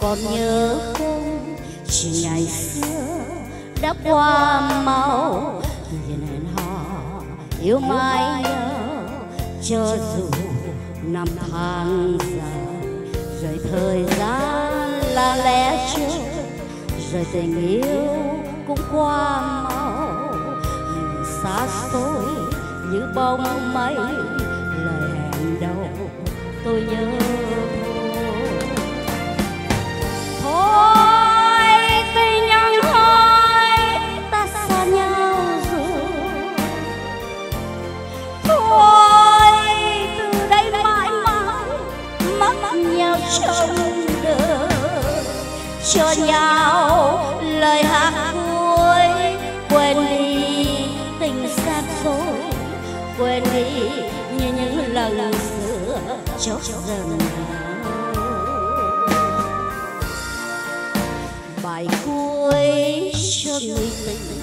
còn nhớ không? Chỉ ngày xưa đã qua mau liền hẹn hò yêu mãi nhau cho dù năm tháng dài rồi thời gian là lẽ trôi rồi tình yêu cũng qua mau. Như xa xôi như bóng mây, lời hẹn đầu tôi nhớ. Mất nhau trong đời. Cho nhau lời hát cuối, quên đi tình xa xôi quên đi như những lần xưa chốc dần bài cuối cho người tình,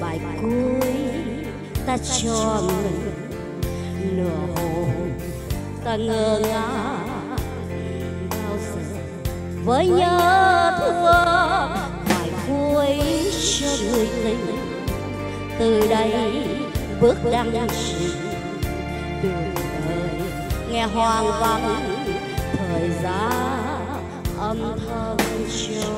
bài cuối ta cho mình nửa hồn ta ngơ ngác bao giờ với nhớ thương bài cuối cho người tình. Từ đây bước đăng trình đường đời nghe hoang vắng thời gian âm thầm trôi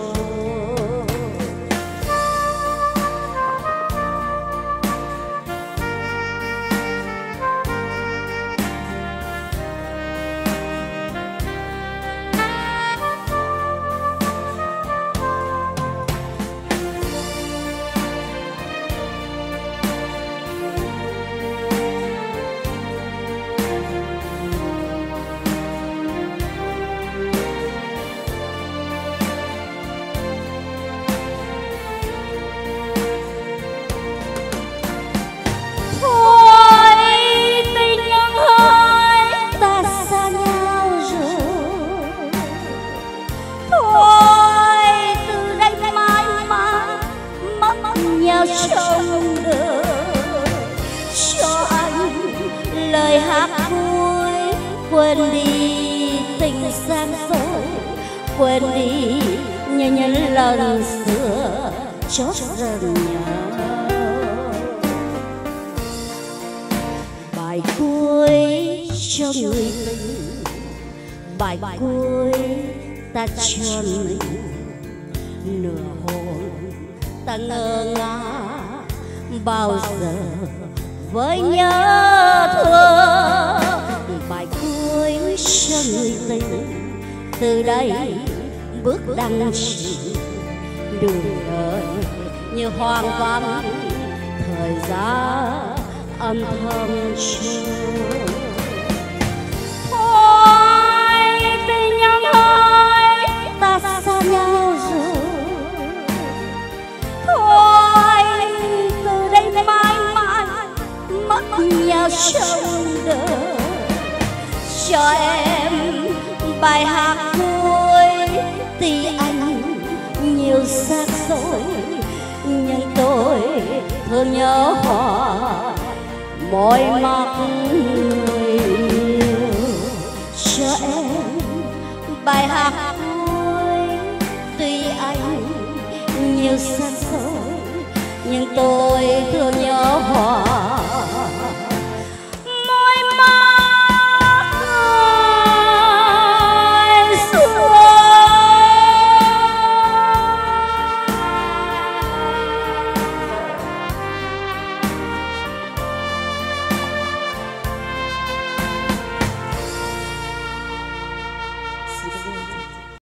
trong đời Cho anh lời hát cuối. Quên đi tình sang dối, Quên đi như những lần xưa chót dần nhau. Bài cuối cho người tình, bài cuối ta cho mình nửa hồn ta ngơ ngác bao giờ với nhớ thương. bài cuối cho người tình từ đây bước đăng đường đời như hoang vắng thời gian âm thầm trôi nhau trong đời cho em bài hát vui, tuy anh nhiều xa xôi nhưng tôi thương nhớ họ mỗi mặt người yêu cho em bài hát vui, tuy anh nhiều xa xôi nhưng tôi thương